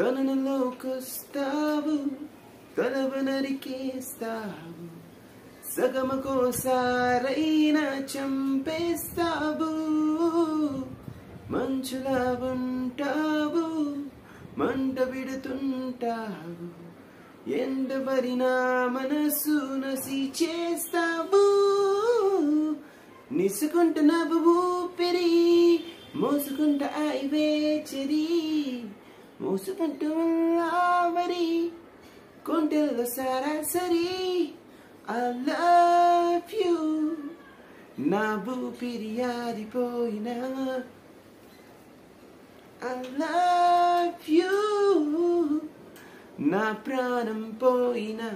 తనలోకొస్తావు తలవ నరికేస్తావు. సగమకోసారైనా చంపేస్తావు. మంచులా ఉంటావు మంట విడుతుంటావు. ఎండబడిన మనసు నసి చేస్తావు నిసుకుంట నవ్వు పెరి మోసుకుంట ఆయివే చెరీ. మోసుకుంటూ ఆవరి కొంటెల్లో సరాసరి. I love you. నా భూపిరి ఆరిపోయినా I love you. నా ప్రాణం పోయినా.